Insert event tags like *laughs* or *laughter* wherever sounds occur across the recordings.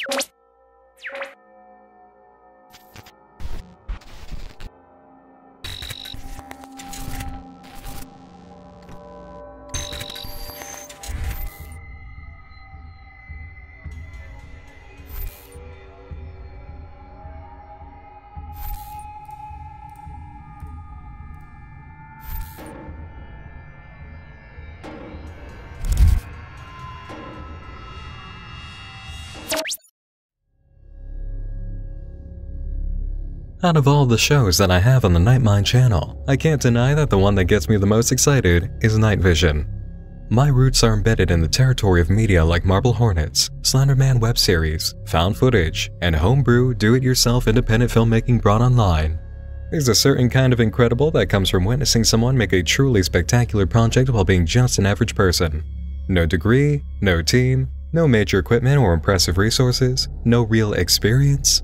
you Out of all the shows that I have on the Night Mind channel, I can't deny that the one that gets me the most excited is Night Vision. My roots are embedded in the territory of media like Marble Hornets, Slenderman web series, found footage, and homebrew do-it-yourself independent filmmaking brought online. There's a certain kind of incredible that comes from witnessing someone make a truly spectacular project while being just an average person. No degree, no team, no major equipment or impressive resources, no real experience,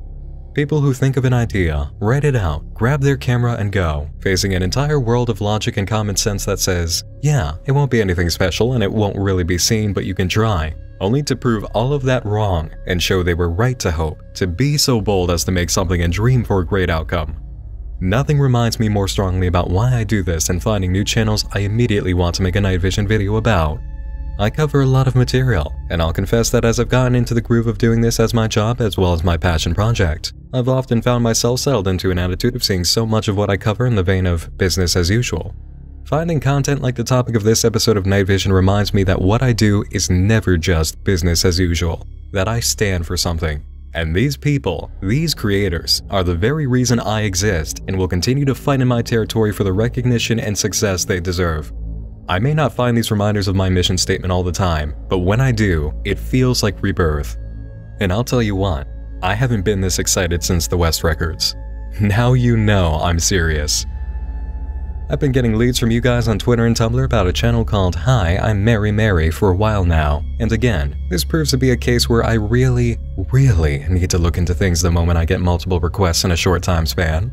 People who think of an idea, write it out, grab their camera and go, facing an entire world of logic and common sense that says, yeah, it won't be anything special and it won't really be seen but you can try, only to prove all of that wrong and show they were right to hope, to be so bold as to make something and dream for a great outcome. Nothing reminds me more strongly about why I do this than finding new channels I immediately want to make a night vision video about. I cover a lot of material, and I'll confess that as I've gotten into the groove of doing this as my job as well as my passion project, I've often found myself settled into an attitude of seeing so much of what I cover in the vein of business as usual. Finding content like the topic of this episode of Night Vision reminds me that what I do is never just business as usual, that I stand for something. And these people, these creators, are the very reason I exist and will continue to fight in my territory for the recognition and success they deserve. I may not find these reminders of my mission statement all the time, but when I do, it feels like rebirth. And I'll tell you what, I haven't been this excited since the West Records. *laughs* Now you know I'm serious. I've been getting leads from you guys on Twitter and Tumblr about a channel called Hi, I'm Mary Mary for a while now, and again, this proves to be a case where I really, really need to look into things the moment I get multiple requests in a short time span.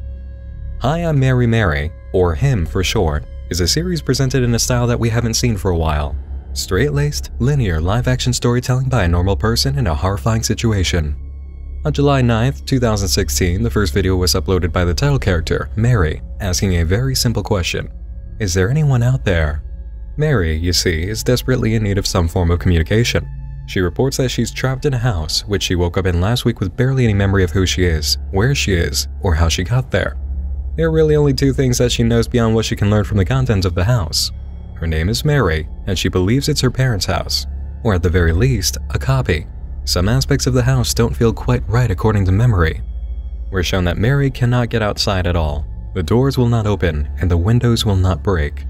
Hi, I'm Mary Mary, or HIMM for short, is a series presented in a style that we haven't seen for a while. Straight-laced, linear live-action storytelling by a normal person in a horrifying situation. On July 9th, 2016, the first video was uploaded by the title character, Mary, asking a very simple question. Is there anyone out there? Mary, you see, is desperately in need of some form of communication. She reports that she's trapped in a house, which she woke up in last week with barely any memory of who she is, where she is, or how she got there. There are really only two things that she knows beyond what she can learn from the contents of the house. Her name is Mary, and she believes it's her parents' house, or at the very least, a copy. Some aspects of the house don't feel quite right according to memory. We're shown that Mary cannot get outside at all. The doors will not open, and the windows will not break.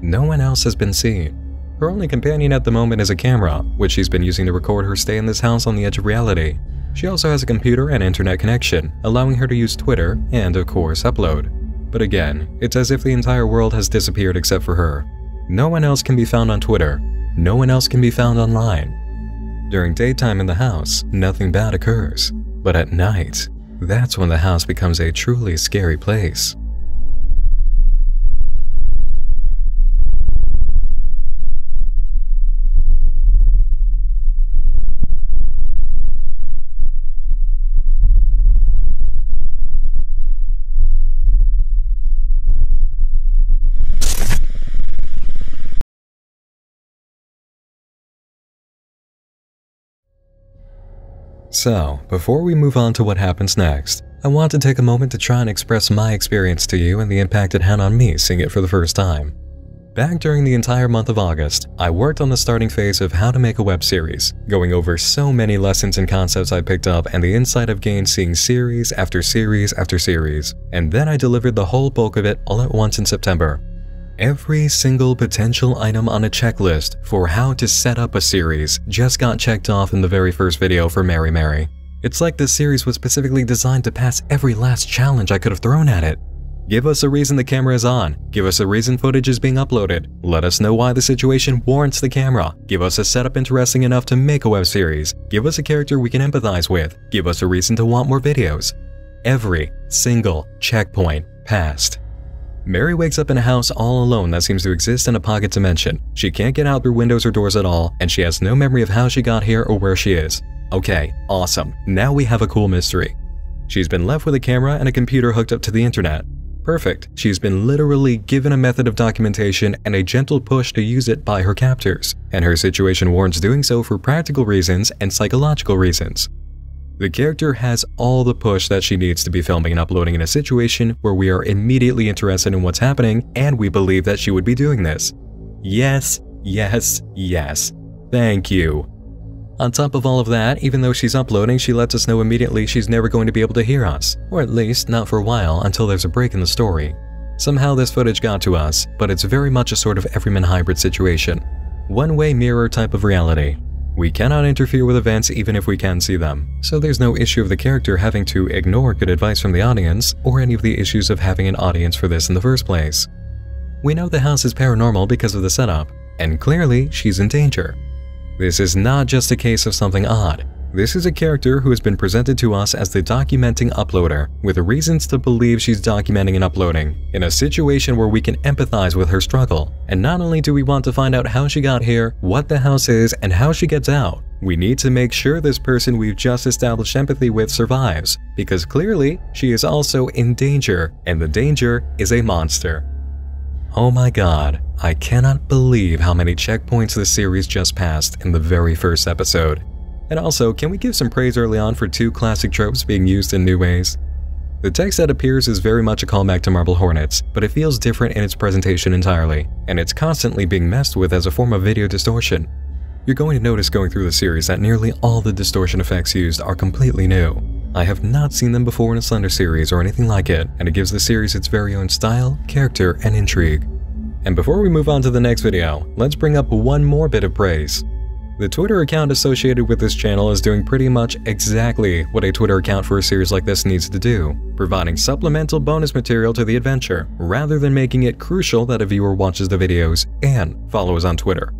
No one else has been seen. Her only companion at the moment is a camera, which she's been using to record her stay in this house on the edge of reality. She also has a computer and internet connection, allowing her to use Twitter and, of course, upload. But again, it's as if the entire world has disappeared except for her. No one else can be found on Twitter. No one else can be found online. During daytime in the house, nothing bad occurs. But at night, that's when the house becomes a truly scary place. So, before we move on to what happens next, I want to take a moment to try and express my experience to you and the impact it had on me seeing it for the first time. Back during the entire month of August, I worked on the starting phase of how to make a web series, going over so many lessons and concepts I picked up and the insight I've gained seeing series after series after series, and then I delivered the whole bulk of it all at once in September, Every single potential item on a checklist for how to set up a series just got checked off in the very first video for Mary Mary. It's like this series was specifically designed to pass every last challenge I could have thrown at it. Give us a reason the camera is on. Give us a reason footage is being uploaded. Let us know why the situation warrants the camera. Give us a setup interesting enough to make a web series. Give us a character we can empathize with. Give us a reason to want more videos. Every single checkpoint passed. Mary wakes up in a house all alone that seems to exist in a pocket dimension. She can't get out through windows or doors at all, and she has no memory of how she got here or where she is. Okay, awesome. Now we have a cool mystery. She's been left with a camera and a computer hooked up to the internet. Perfect. She's been literally given a method of documentation and a gentle push to use it by her captors, and her situation warrants doing so for practical reasons and psychological reasons. The character has all the push that she needs to be filming and uploading in a situation where we are immediately interested in what's happening and we believe that she would be doing this. Yes, yes, yes. Thank you. On top of all of that, even though she's uploading, she lets us know immediately she's never going to be able to hear us, or at least not for a while until there's a break in the story. Somehow this footage got to us, but it's very much a sort of everyman hybrid situation. One-way mirror type of reality. We cannot interfere with events even if we can see them, so there's no issue of the character having to ignore good advice from the audience, or any of the issues of having an audience for this in the first place. We know the house is paranormal because of the setup, and clearly she's in danger. This is not just a case of something odd. This is a character who has been presented to us as the documenting uploader, with reasons to believe she's documenting and uploading, in a situation where we can empathize with her struggle. And not only do we want to find out how she got here, what the house is, and how she gets out, we need to make sure this person we've just established empathy with survives, because clearly she is also in danger, and the danger is a monster. Oh my god, I cannot believe how many checkpoints this series just passed in the very first episode. And also, can we give some praise early on for two classic tropes being used in new ways? The text that appears is very much a callback to Marble Hornets, but it feels different in its presentation entirely, and it's constantly being messed with as a form of video distortion. You're going to notice going through the series that nearly all the distortion effects used are completely new, I have not seen them before in a Slender series or anything like it, and it gives the series its very own style, character, and intrigue. And before we move on to the next video, let's bring up one more bit of praise. The Twitter account associated with this channel is doing pretty much exactly what a Twitter account for a series like this needs to do, providing supplemental bonus material to the adventure, rather than making it crucial that a viewer watches the videos and follows on Twitter.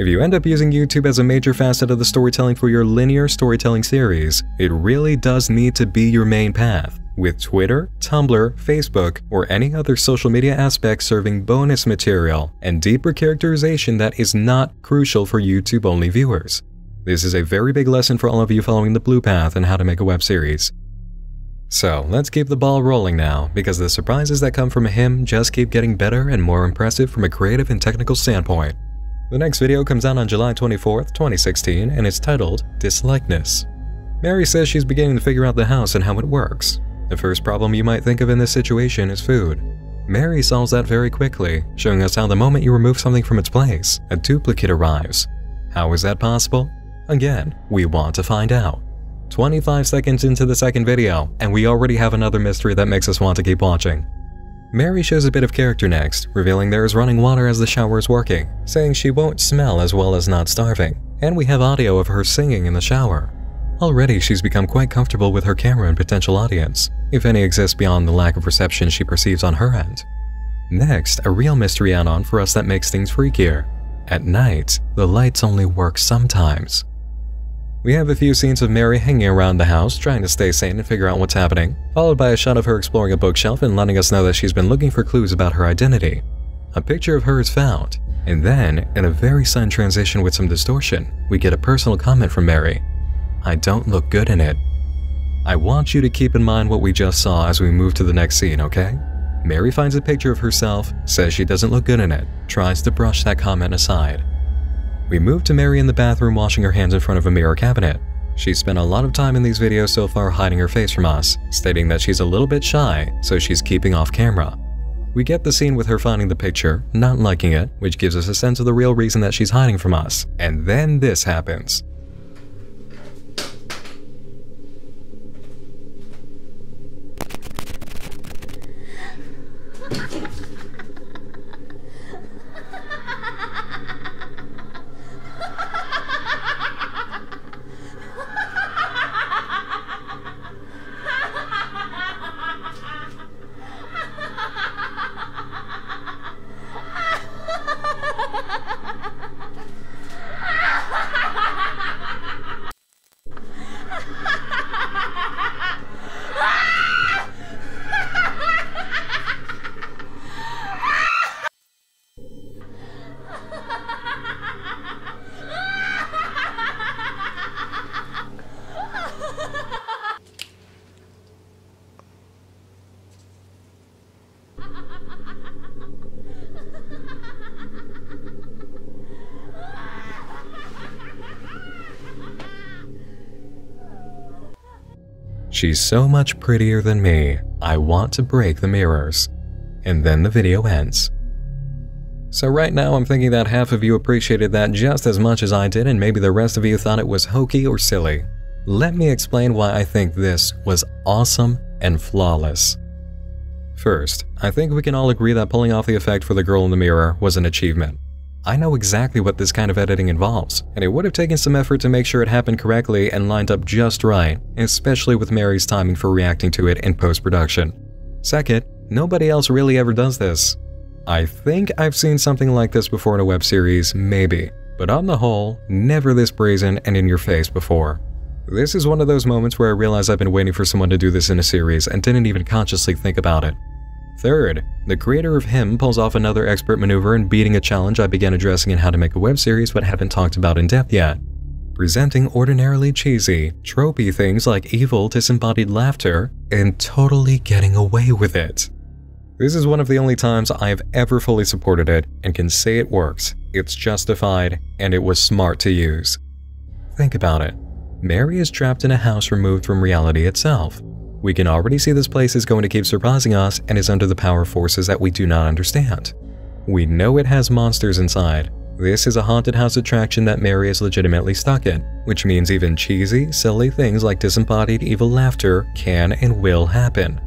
If you end up using YouTube as a major facet of the storytelling for your linear storytelling series, it really does need to be your main path, with Twitter, Tumblr, Facebook, or any other social media aspect serving bonus material and deeper characterization that is not crucial for YouTube-only viewers. This is a very big lesson for all of you following the blue path and how to make a web series. So let's keep the ball rolling now, because the surprises that come from HIMM just keep getting better and more impressive from a creative and technical standpoint. The next video comes out on July 24th, 2016, and it's titled Dislikeness. Mary says she's beginning to figure out the house and how it works. The first problem you might think of in this situation is food. Mary solves that very quickly, showing us how the moment you remove something from its place, a duplicate arrives. How is that possible? Again, we want to find out. 25 seconds into the second video, and we already have another mystery that makes us want to keep watching. Mary shows a bit of character next, revealing there is running water as the shower is working, saying she won't smell as well as not starving, and we have audio of her singing in the shower. Already she's become quite comfortable with her camera and potential audience, if any exists beyond the lack of reception she perceives on her end. Next, a real mystery add-on for us that makes things freakier. At night, the lights only work sometimes. We have a few scenes of Mary hanging around the house, trying to stay sane and figure out what's happening, followed by a shot of her exploring a bookshelf and letting us know that she's been looking for clues about her identity. A picture of her is found, and then, in a very sudden transition with some distortion, we get a personal comment from Mary. I don't look good in it. I want you to keep in mind what we just saw as we move to the next scene, okay? Mary finds a picture of herself, says she doesn't look good in it, tries to brush that comment aside. We move to Mary in the bathroom washing her hands in front of a mirror cabinet. She's spent a lot of time in these videos so far hiding her face from us, stating that she's a little bit shy, so she's keeping off camera. We get the scene with her finding the picture, not liking it, which gives us a sense of the real reason that she's hiding from us. And then this happens. She's so much prettier than me. I want to break the mirrors. And then the video ends. So right now I'm thinking that half of you appreciated that just as much as I did and maybe the rest of you thought it was hokey or silly. Let me explain why I think this was awesome and flawless. First, I think we can all agree that pulling off the effect for the girl in the mirror was an achievement. I know exactly what this kind of editing involves, and it would have taken some effort to make sure it happened correctly and lined up just right, especially with Mary's timing for reacting to it in post-production. Second, nobody else really ever does this. I think I've seen something like this before in a web series, maybe, but on the whole, never this brazen and in your face before. This is one of those moments where I realize I've been waiting for someone to do this in a series and didn't even consciously think about it. Third, the creator of HIMM pulls off another expert maneuver in beating a challenge I began addressing in How to Make a Web Series but haven't talked about in depth yet. Presenting ordinarily cheesy, tropey things like evil, disembodied laughter, and totally getting away with it. This is one of the only times I have ever fully supported it and can say it works, it's justified, and it was smart to use. Think about it. Mary is trapped in a house removed from reality itself. We can already see this place is going to keep surprising us and is under the power forces that we do not understand. We know it has monsters inside. This is a haunted house attraction that Mary is legitimately stuck in, which means even cheesy, silly things like disembodied evil laughter can and will happen.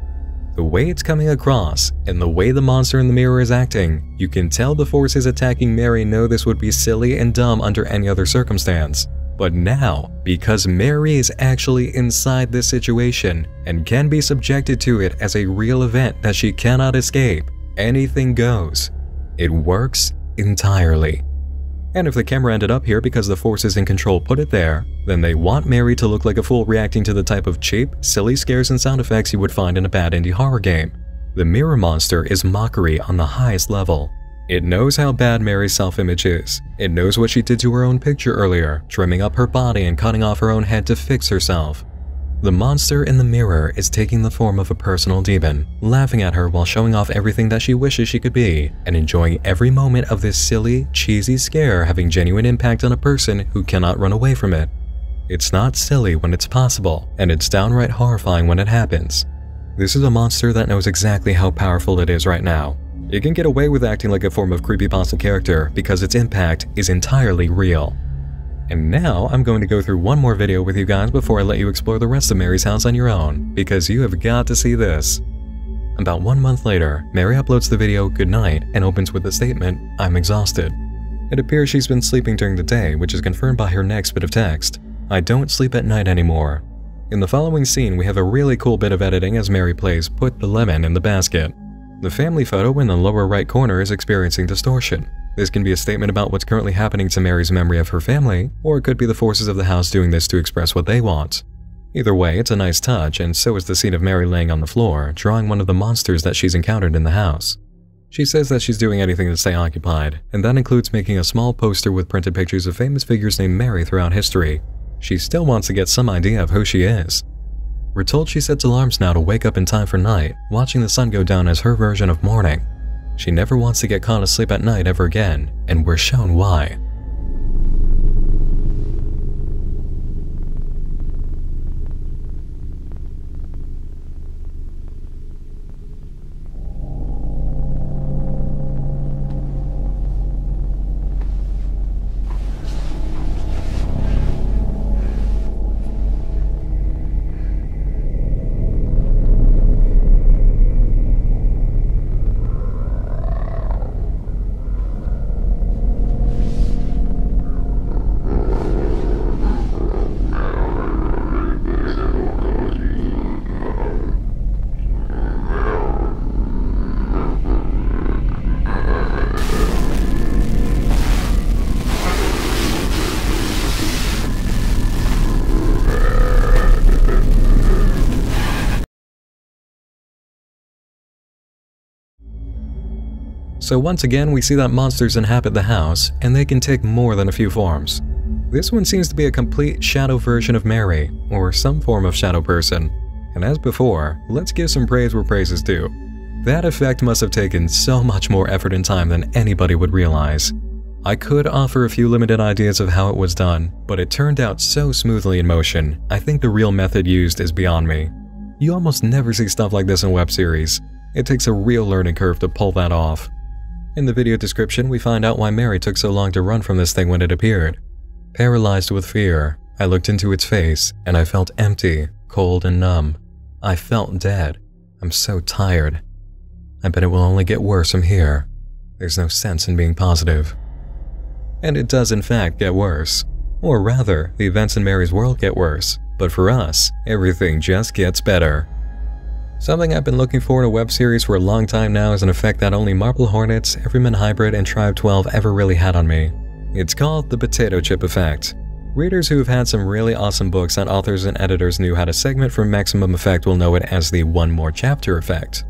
The way it's coming across, and the way the monster in the mirror is acting, you can tell the forces attacking Mary know this would be silly and dumb under any other circumstance. But now, because Mary is actually inside this situation and can be subjected to it as a real event that she cannot escape, anything goes. It works entirely. And if the camera ended up here because the forces in control put it there, then they want Mary to look like a fool reacting to the type of cheap, silly scares and sound effects you would find in a bad indie horror game. The mirror monster is mockery on the highest level, it knows how bad Mary's self-image is. It knows what she did to her own picture earlier, trimming up her body and cutting off her own head to fix herself. The monster in the mirror is taking the form of a personal demon, laughing at her while showing off everything that she wishes she could be, and enjoying every moment of this silly, cheesy scare having genuine impact on a person who cannot run away from it. It's not silly when it's possible, and it's downright horrifying when it happens. This is a monster that knows exactly how powerful it is right now, it can get away with acting like a form of creepypasta character because its impact is entirely real. And now I'm going to go through one more video with you guys before I let you explore the rest of Mary's house on your own, because you have got to see this. About one month later, Mary uploads the video Goodnight and opens with the statement, I'm exhausted. It appears she's been sleeping during the day, which is confirmed by her next bit of text. I don't sleep at night anymore. In the following scene, we have a really cool bit of editing as Mary plays Put the Lemon in the Basket. The family photo in the lower right corner is experiencing distortion. This can be a statement about what's currently happening to Mary's memory of her family, or it could be the forces of the house doing this to express what they want. Either way, it's a nice touch, and so is the scene of Mary laying on the floor, drawing one of the monsters that she's encountered in the house. She says that she's doing anything to stay occupied, and that includes making a small poster with printed pictures of famous figures named Mary throughout history. She still wants to get some idea of who she is. We're told she sets alarms now to wake up in time for night, watching the sun go down as her version of morning. She never wants to get caught asleep at night ever again, and we're shown why. So once again, we see that monsters inhabit the house, and they can take more than a few forms. This one seems to be a complete shadow version of Mary, or some form of shadow person. And as before, let's give some praise where praise is due. That effect must have taken so much more effort and time than anybody would realize. I could offer a few limited ideas of how it was done, but it turned out so smoothly in motion, I think the real method used is beyond me. You almost never see stuff like this in web series. It takes a real learning curve to pull that off. In the video description, we find out why Mary took so long to run from this thing when it appeared. Paralyzed with fear, I looked into its face and I felt empty, cold, and numb. I felt dead. I'm so tired. I bet it will only get worse from here. There's no sense in being positive. And it does, in fact, get worse. Or rather, the events in Mary's world get worse. But for us, everything just gets better. Something I've been looking for in a web series for a long time now is an effect that only Marble Hornets, Everyman Hybrid, and Tribe 12 ever really had on me. It's called the potato chip effect. Readers who have had some really awesome books that authors and editors knew how to segment for maximum effect will know it as the one more chapter effect.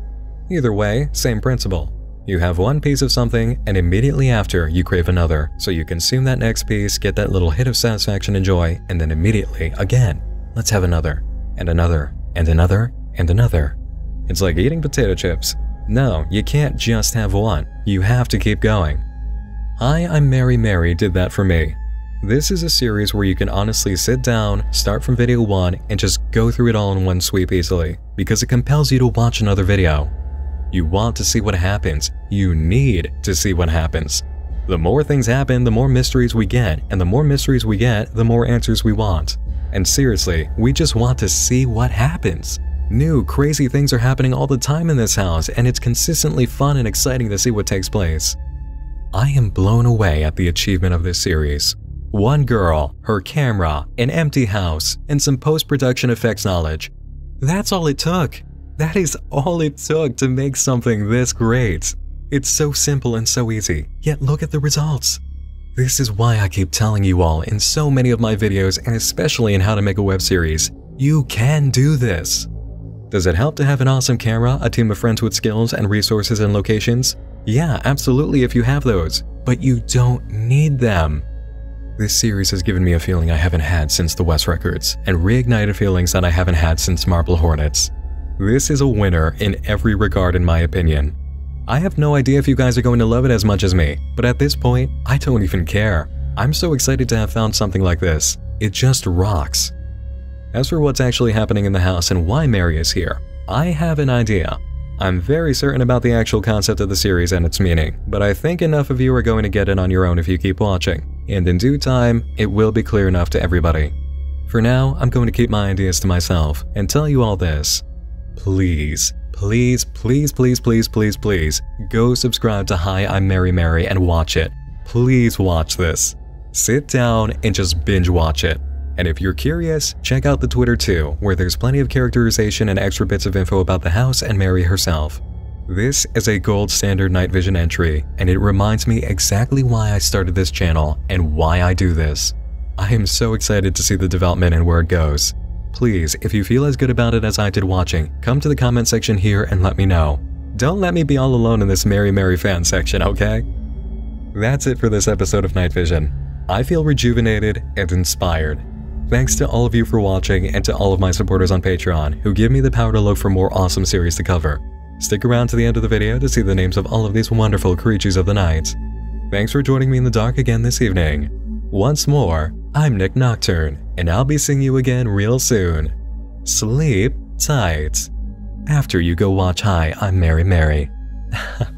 Either way, same principle. You have one piece of something, and immediately after, you crave another, so you consume that next piece, get that little hit of satisfaction and joy, and then immediately, again, let's have another, and another, and another, and another. It's like eating potato chips. No, you can't just have one. You have to keep going. Hi, I'm Mary Mary did that for me. This is a series where you can honestly sit down, start from video 1, and just go through it all in one sweep easily, because it compels you to watch another video. You want to see what happens. You need to see what happens. The more things happen, the more mysteries we get, and the more mysteries we get, the more answers we want. And seriously, we just want to see what happens. New, crazy things are happening all the time in this house, and it's consistently fun and exciting to see what takes place. I am blown away at the achievement of this series. One girl, her camera, an empty house, and some post-production effects knowledge. That's all it took. That is all it took to make something this great. It's so simple and so easy, yet look at the results. This is why I keep telling you all in so many of my videos and especially in how to make a web series, you can do this. Does it help to have an awesome camera, a team of friends with skills and resources and locations? Yeah, absolutely if you have those, but you don't need them. This series has given me a feeling I haven't had since the West Records, and reignited feelings that I haven't had since Marble Hornets. This is a winner in every regard in my opinion. I have no idea if you guys are going to love it as much as me, but at this point, I don't even care. I'm so excited to have found something like this. It just rocks. As for what's actually happening in the house and why Mary is here, I have an idea. I'm very certain about the actual concept of the series and its meaning, but I think enough of you are going to get it on your own if you keep watching, and in due time, it will be clear enough to everybody. For now, I'm going to keep my ideas to myself and tell you all this. Please, please, please, please, please, please, please, go subscribe to Hi, I'm Mary Mary and watch it. Please watch this. Sit down and just binge watch it. And if you're curious, check out the Twitter too, where there's plenty of characterization and extra bits of info about the house and Mary herself. This is a gold standard night vision entry, and it reminds me exactly why I started this channel and why I do this. I am so excited to see the development and where it goes. Please, if you feel as good about it as I did watching, come to the comment section here and let me know. Don't let me be all alone in this Mary Mary fan section, okay? That's it for this episode of Night Vision. I feel rejuvenated and inspired. Thanks to all of you for watching and to all of my supporters on Patreon who give me the power to look for more awesome series to cover. Stick around to the end of the video to see the names of all of these wonderful creatures of the night. Thanks for joining me in the dark again this evening. Once more, I'm Nick Nocturne, and I'll be seeing you again real soon. Sleep tight. After you go watch Hi, I'm Mary Mary. *laughs*